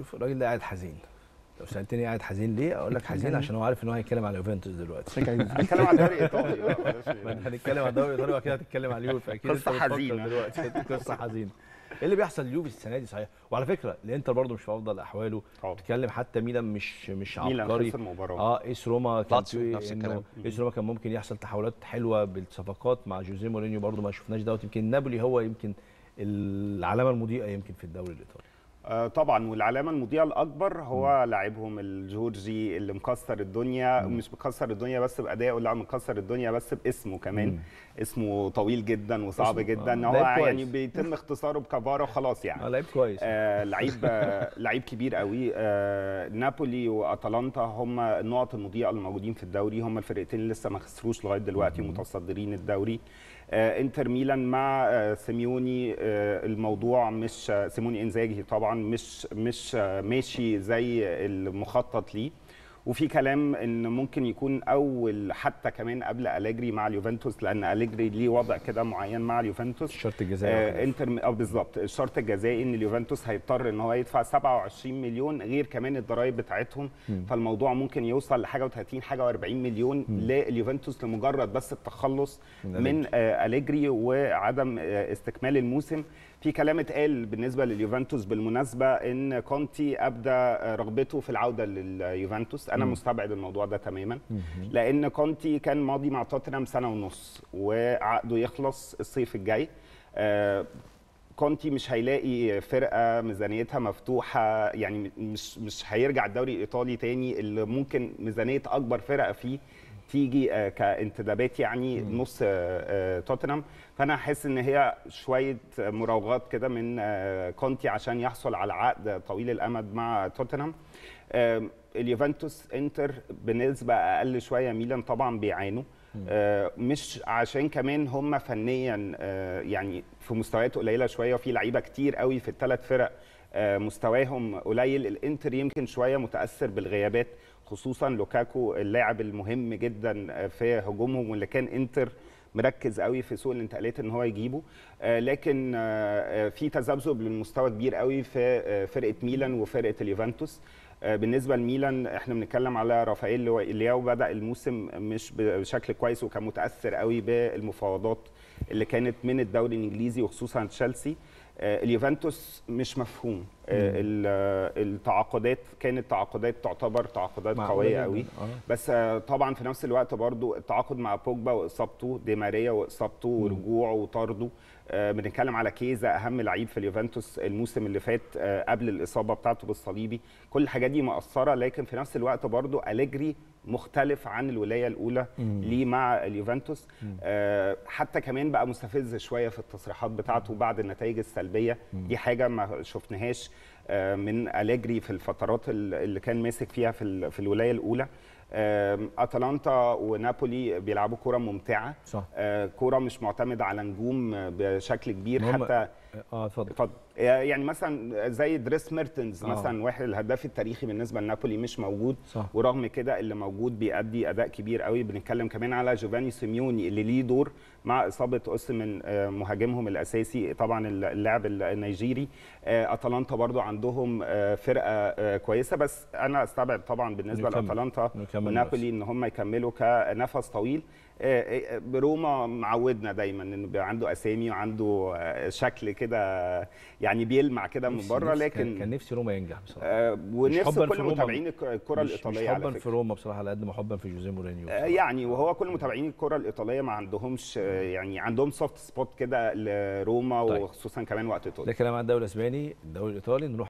شوف الراجل ده قاعد حزين. لو سألتني قاعد حزين ليه أقول لك حزين عشان هو عارف إن هو هيتكلم على يوفنتوس دلوقتي. هنتكلم عن الدوري الايطالي هنتكلم عن الدوري الايطالي وبعد كده هتتكلم على اليوفي. فاكيد بتفكر حزينة. دلوقتي. قصة حزينة. إيه اللي بيحصل لليوفي السنة دي؟ صحيح. وعلى فكرة الإنتر برضه مش في أفضل أحواله. بتتكلم حتى ميلان مش مش ميلان عبقري. آه إيه إس روما كان نفس الكلام. إيه إس روما كان ممكن يحصل تحولات حلوة بالصفقات مع جوزيه مورينيو برضه ما شفناش دوت. يمكن نابولي هو يمكن العلامة المضيئة يمكن في الدوري الإيطالي. آه طبعا والعلامة المضيئة الأكبر هو لاعبهم الجورجي اللي مكسر الدنيا مش مكسر الدنيا بس بأدائه لا مكسر الدنيا بس باسمه كمان. مم. اسمه طويل جدا وصعب اسمه- جدا. آه، هو. يعني بيتم اختصاره بكفارا وخلاص يعني. آه لعيب كويس. آه لعيب آه لعيب كبير قوي. آه نابولي وأتلانتا هم النقط المضيئة اللي موجودين في الدوري. هم الفرقتين اللي لسه ما خسروش لغاية دلوقتي متصدرين الدوري. آه انتر ميلان مع آه سيموني آه الموضوع مش آه سيموني انزاجي طبعا مش مش آه ماشي زي المخطط ليه. وفي كلام إن ممكن يكون أول حتى كمان قبل أليجري مع اليوفنتوس لأن أليجري ليه وضع كده معين مع اليوفنتوس. الشرط الجزائي آه إنتر آه بالظبط. الشرط الجزائي إن اليوفنتوس هيضطر إن هو يدفع 27 مليون غير كمان الضرايب بتاعتهم. فالموضوع ممكن يوصل لحاجة و30 حاجة و40 مليون لليوفنتوس لمجرد بس التخلص من من آه أليجري وعدم آه استكمال الموسم. في كلام اتقال بالنسبة لليوفنتوس بالمناسبة إن كونتي أبدى آه، رغبته في العودة لليوفنتوس. أنا مستبعد الموضوع ده تماما. لأن كونتي كان ماضي مع توتنهام سنة ونص وعقده يخلص الصيف الجاي. آه، كونتي مش هيلاقي فرقة ميزانيتها مفتوحة يعني مش مش هيرجع الدوري الإيطالي تاني اللي ممكن ميزانية أكبر فرقة فيه تيجي آه، كانتدابات يعني نص آه، آه، توتنهام. فأنا أحس إن هي شوية مراوغات كده من كونتي عشان يحصل على عقد طويل الأمد مع توتنهام. اليوفنتوس إنتر بنسبه أقل شوية ميلان طبعا بيعانوا. مش عشان كمان هم فنيا يعني في مستويات قليلة شوية وفي لعيبة كتير قوي في الثلاث فرق مستواهم قليل. الانتر يمكن شوية متأثر بالغيابات خصوصا لوكاكو اللاعب المهم جدا آه، في هجومهم واللي كان انتر مركز قوي في سوق الانتقالات إن هو يجيبه. آه، لكن آه، آه، في تذبذب للمستوى كبير قوي في آه، فرقة ميلان وفرقة اليوفنتوس. آه، بالنسبة لميلان إحنا بنتكلم على رافائيل لياو بدأ الموسم مش بشكل كويس وكان متأثر قوي بالمفاوضات اللي كانت من الدوري الإنجليزي وخصوصا تشيلسي. آه، اليوفنتوس مش مفهوم. آه، ال- آه، التعاقدات كانت تعاقدات تعتبر تعاقدات قوية. قوي. آه. بس آه، طبعا في نفس الوقت برضو التعاقد مع بوجبا وإصابته دي ماريا وإصابته ورجوعه وطرده. آه، بنتكلم على كيزا أهم لعيب في اليوفنتوس الموسم اللي فات آه، قبل الإصابة بتاعته بالصليبي. كل الحاجات دي مؤثره لكن في نفس الوقت برضو اليجري مختلف عن الولاية الأولى ليه مع اليوفنتوس. آه، حتى كمان بقى مستفز شوية في التصريحات بتاعته بعد النتائج السلبية. دي حاجة ما شفناهاش آه، من اليجري في الفترات ال- اللي كان ماسك فيها في في الولاية الأولى. أتلانتا ونابولي بيلعبوا كرة ممتعة. صح. آه، كرة مش معتمدة على نجوم آه، بشكل كبير. حتى آه اتفضل. اتفضل. يعني مثلا زي دريس ميرتنز آه. مثلا واحد الهداف التاريخي بالنسبة لنابولي مش موجود. صح. ورغم كده اللي موجود بيأدي أداء كبير قوي. بنتكلم كمان على جوفاني سيميوني اللي ليه دور مع إصابة اوسمن آه، مهاجمهم الأساسي طبعا اللاعب النيجيري. آه، أتلانتا برضو عندهم آه، فرقة آه، كويسة. بس أنا أستبعد طبعا بالنسبة. لأتلانتا ونابولي إن هم يكملوا كنفس طويل. آه، آه، روما معودنا دايما إنه بيبقى عنده أسامي وعنده آه، شكل كده يعني بيلمع كده من بره لكن كان نفسي روما ينجح بصراحة. آه، ونفس حباً كل متابعين الك- الكرة الايطاليه مش على حبا في روما بصراحة على قد ما حبا في جوزيه مورينيو آه،. يعني وهو كل متابعين الكرة الإيطالية ما عندهمش آه، يعني عندهم soft spot كده لروما طيب. وخصوصا كمان وقت ده ايطاليا كلام عن الدوري الإسباني الدوري الإيطالي نروح